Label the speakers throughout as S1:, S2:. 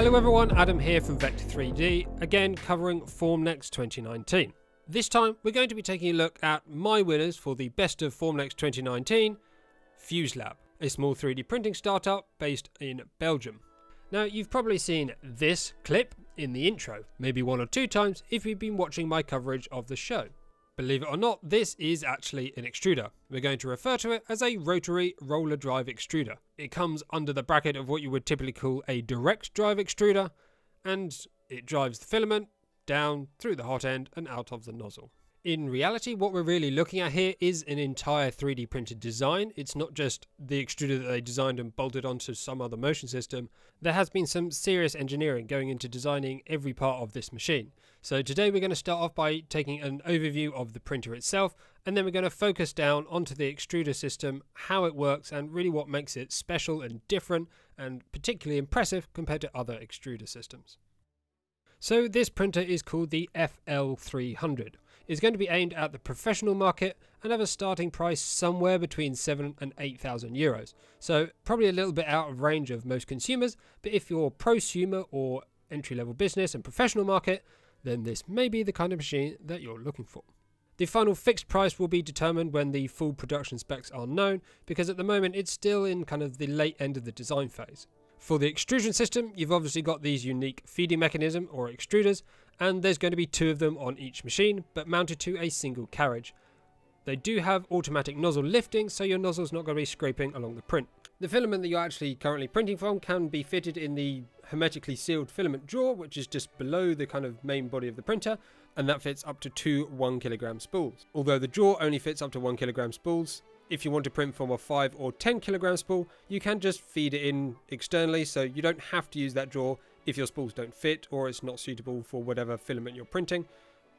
S1: Hello everyone, Adam here from Vector 3D, again covering Formnext 2019. This time we're going to be taking a look at my winners for the Best of Formnext 2019, FuseLab, a small 3D printing startup based in Belgium. Now you've probably seen this clip in the intro, maybe one or two times if you've been watching my coverage of the show. Believe it or not, this is actually an extruder. We're going to refer to it as a rotary roller drive extruder. It comes under the bracket of what you would typically call a direct drive extruder, and it drives the filament down through the hot end and out of the nozzle. In reality, what we're really looking at here is an entire 3D printed design. It's not just the extruder that they designed and bolted onto some other motion system. There has been some serious engineering going into designing every part of this machine. So today we're going to start off by taking an overview of the printer itself, and then we're going to focus down onto the extruder system, how it works, and really what makes it special and different, and particularly impressive compared to other extruder systems. So this printer is called the FL300 It's going to be aimed at the professional market and have a starting price somewhere between 7 and 8,000 euros. So probably a little bit out of range of most consumers, but if you're prosumer or entry level business and professional market, then this may be the kind of machine that you're looking for. The final fixed price will be determined when the full production specs are known, because at the moment it's still in kind of the late end of the design phase. For the extrusion system, you've obviously got these unique feeding mechanism or extruders, and there's going to be two of them on each machine, but mounted to a single carriage. They do have automatic nozzle lifting, so your nozzle's not going to be scraping along the print. The filament that you're actually currently printing from can be fitted in the hermetically sealed filament drawer, which is just below the kind of main body of the printer, and that fits up to two 1 kilogram spools. Although the drawer only fits up to 1 kilogram spools, if you want to print from a 5 or 10 kilogram spool, you can just feed it in externally, so you don't have to use that drawer if your spools don't fit or it's not suitable for whatever filament you're printing.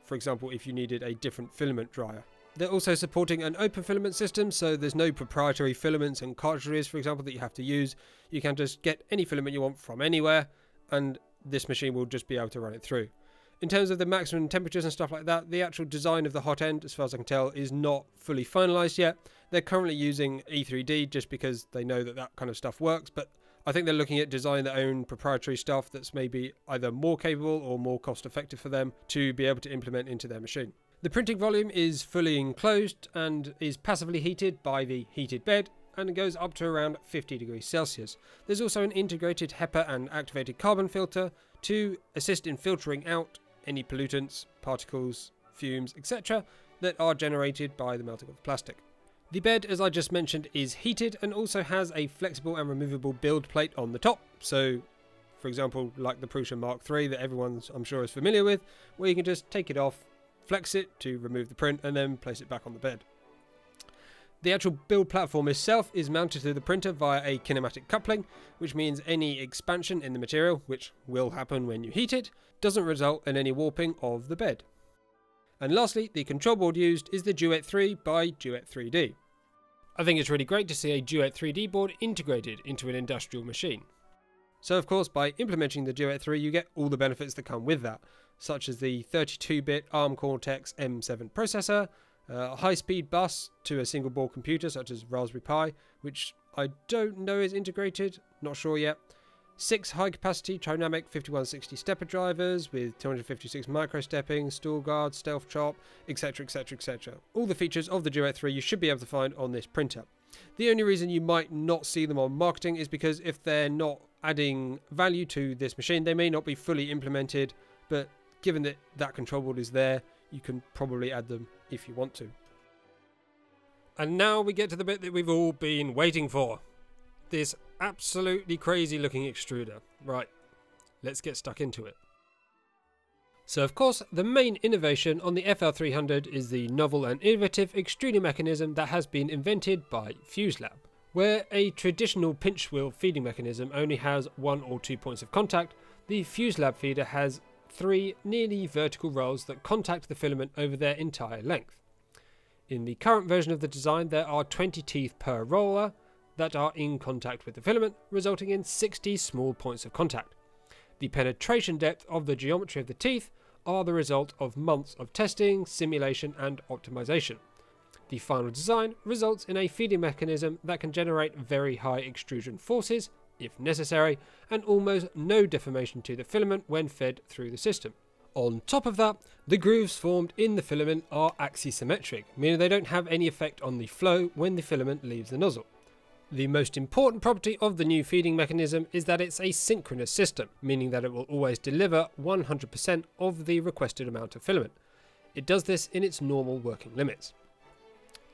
S1: For example, if you needed a different filament dryer. They're also supporting an open filament system, so there's no proprietary filaments and cartridges, for example, that you have to use. You can just get any filament you want from anywhere, and this machine will just be able to run it through. In terms of the maximum temperatures and stuff like that, the actual design of the hot end, as far as I can tell, is not fully finalized yet. They're currently using E3D just because they know that that kind of stuff works, but I think they're looking at designing their own proprietary stuff that's maybe either more capable or more cost effective for them to be able to implement into their machine. The printing volume is fully enclosed and is passively heated by the heated bed and it goes up to around 50 degrees Celsius. There's also an integrated HEPA and activated carbon filter to assist in filtering out any pollutants, particles, fumes, etc. that are generated by the melting of the plastic. The bed, as I just mentioned, is heated and also has a flexible and removable build plate on the top. So, for example, like the Prusa Mark III that everyone I'm sure is familiar with, where you can just take it off, flex it to remove the print, and then place it back on the bed. The actual build platform itself is mounted to the printer via a kinematic coupling, which means any expansion in the material, which will happen when you heat it, doesn't result in any warping of the bed. And lastly, the control board used is the Duet 3 by Duet 3D. I think it's really great to see a Duet 3D board integrated into an industrial machine. So of course, by implementing the Duet 3, you get all the benefits that come with that, such as the 32-bit ARM Cortex M7 processor, uh, a high-speed bus to a single board computer such as Raspberry Pi, which I don't know is integrated, not sure yet. Six high-capacity Trinamic 5160 stepper drivers with 256 micro-stepping, StallGuard, stealth chop, etc, etc, etc. All the features of the Duet 3 you should be able to find on this printer. The only reason you might not see them on marketing is because if they're not adding value to this machine, they may not be fully implemented, but given that that control board is there, you can probably add them if you want to. And now we get to the bit that we've all been waiting for. This absolutely crazy looking extruder. Right, let's get stuck into it. So of course, the main innovation on the FL300 is the novel and innovative extruding mechanism that has been invented by FuseLab. Where a traditional pinch wheel feeding mechanism only has one or two points of contact, the FuseLab feeder has three nearly vertical rolls that contact the filament over their entire length. In the current version of the design, there are 20 teeth per roller that are in contact with the filament, resulting in 60 small points of contact. The penetration depth of the geometry of the teeth are the result of months of testing, simulation, and optimization. The final design results in a feeding mechanism that can generate very high extrusion forces if necessary, and almost no deformation to the filament when fed through the system. On top of that, the grooves formed in the filament are axisymmetric, meaning they don't have any effect on the flow when the filament leaves the nozzle. The most important property of the new feeding mechanism is that it's a synchronous system, meaning that it will always deliver 100% of the requested amount of filament. It does this in its normal working limits.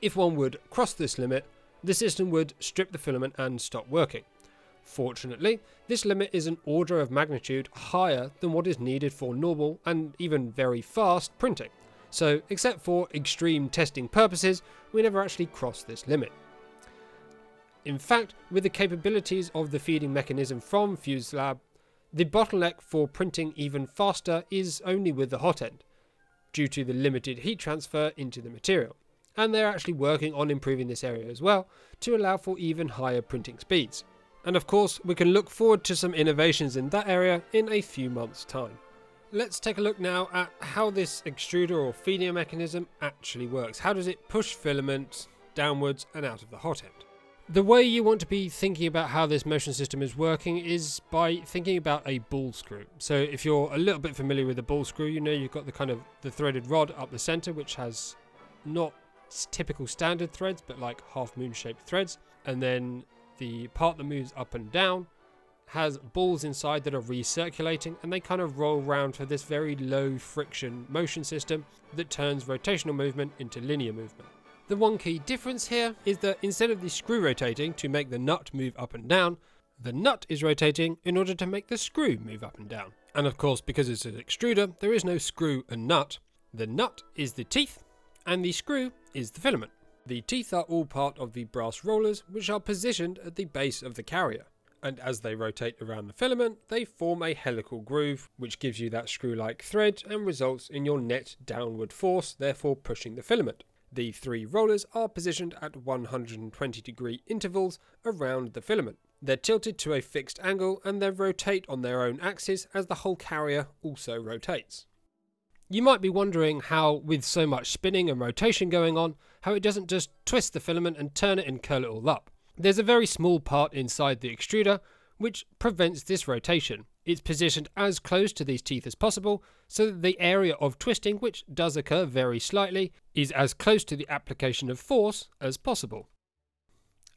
S1: If one would cross this limit, the system would strip the filament and stop working. Fortunately, this limit is an order of magnitude higher than what is needed for normal and even very fast printing. So, except for extreme testing purposes, we never actually cross this limit. In fact, with the capabilities of the feeding mechanism from FuseLab, the bottleneck for printing even faster is only with the hot end, due to the limited heat transfer into the material. And they're actually working on improving this area as well to allow for even higher printing speeds. And of course, we can look forward to some innovations in that area in a few months' time. Let's take a look now at how this extruder or feeding mechanism actually works. How does it push filament downwards and out of the hot end? The way you want to be thinking about how this motion system is working is by thinking about a ball screw. So if you're a little bit familiar with a ball screw, you know you've got the kind of the threaded rod up the center, which has not typical standard threads, but like half moon shaped threads. And then the part that moves up and down has balls inside that are recirculating and they kind of roll around for this very low friction motion system that turns rotational movement into linear movement. The one key difference here is that instead of the screw rotating to make the nut move up and down, the nut is rotating in order to make the screw move up and down. And of course, because it's an extruder, there is no screw and nut. The nut is the teeth, and the screw is the filament. The teeth are all part of the brass rollers, which are positioned at the base of the carrier. And as they rotate around the filament, they form a helical groove, which gives you that screw-like thread and results in your net downward force, therefore pushing the filament. The three rollers are positioned at 120 degree intervals around the filament. They're tilted to a fixed angle and they rotate on their own axis as the whole carrier also rotates. You might be wondering how, with so much spinning and rotation going on, how it doesn't just twist the filament and turn it and curl it all up. There's a very small part inside the extruder which prevents this rotation. It's positioned as close to these teeth as possible so that the area of twisting, which does occur very slightly, is as close to the application of force as possible.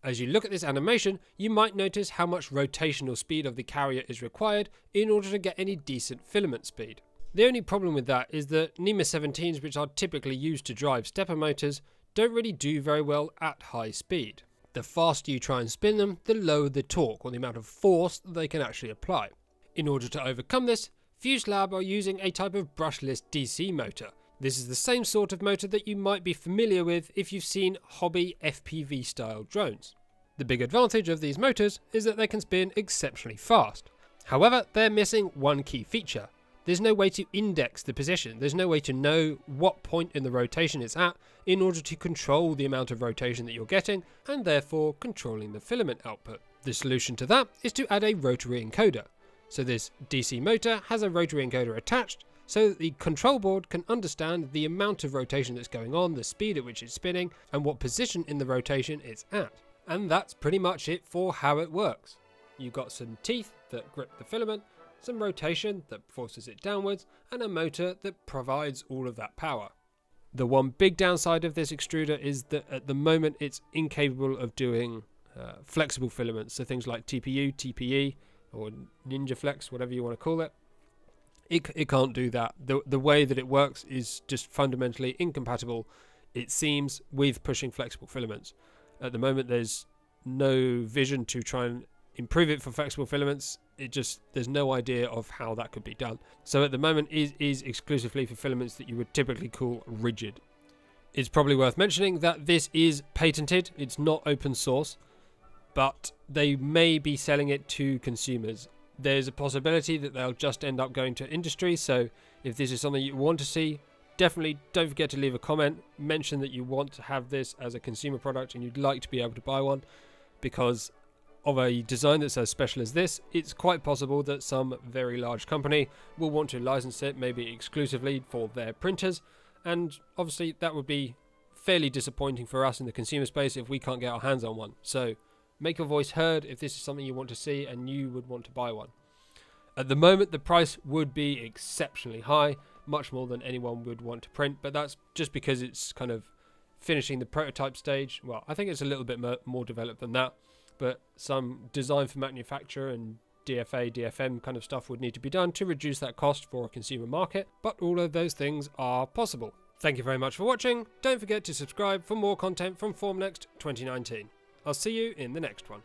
S1: As you look at this animation, you might notice how much rotational speed of the carrier is required in order to get any decent filament speed. The only problem with that is that NEMA 17s, which are typically used to drive stepper motors, don't really do very well at high speed. The faster you try and spin them, the lower the torque or the amount of force that they can actually apply. In order to overcome this, Fuse FuseLab are using a type of brushless DC motor. This is the same sort of motor that you might be familiar with if you've seen hobby FPV style drones. The big advantage of these motors is that they can spin exceptionally fast. However, they're missing one key feature. There's no way to index the position, there's no way to know what point in the rotation it's at in order to control the amount of rotation that you're getting and therefore controlling the filament output. The solution to that is to add a rotary encoder. So this DC motor has a rotary encoder attached so that the control board can understand the amount of rotation that's going on, the speed at which it's spinning, and what position in the rotation it's at. And that's pretty much it for how it works. You've got some teeth that grip the filament, some rotation that forces it downwards, and a motor that provides all of that power. The one big downside of this extruder is that at the moment it's incapable of doing uh, flexible filaments, so things like TPU, TPE, or Ninja Flex, whatever you want to call it. It, it can't do that. The, the way that it works is just fundamentally incompatible, it seems, with pushing flexible filaments. At the moment, there's no vision to try and improve it for flexible filaments. It just, there's no idea of how that could be done. So at the moment, is is exclusively for filaments that you would typically call rigid. It's probably worth mentioning that this is patented, it's not open source but they may be selling it to consumers. There's a possibility that they'll just end up going to industry. So if this is something you want to see, definitely don't forget to leave a comment. Mention that you want to have this as a consumer product and you'd like to be able to buy one because of a design that's as special as this, it's quite possible that some very large company will want to license it, maybe exclusively for their printers. And obviously, that would be fairly disappointing for us in the consumer space if we can't get our hands on one. So, make your voice heard if this is something you want to see and you would want to buy one. At the moment, the price would be exceptionally high, much more than anyone would want to print, but that's just because it's kind of finishing the prototype stage. Well, I think it's a little bit more developed than that, but some design for manufacture and DFA, DFM kind of stuff would need to be done to reduce that cost for a consumer market, but all of those things are possible. Thank you very much for watching. Don't forget to subscribe for more content from Formnext 2019. I'll see you in the next one.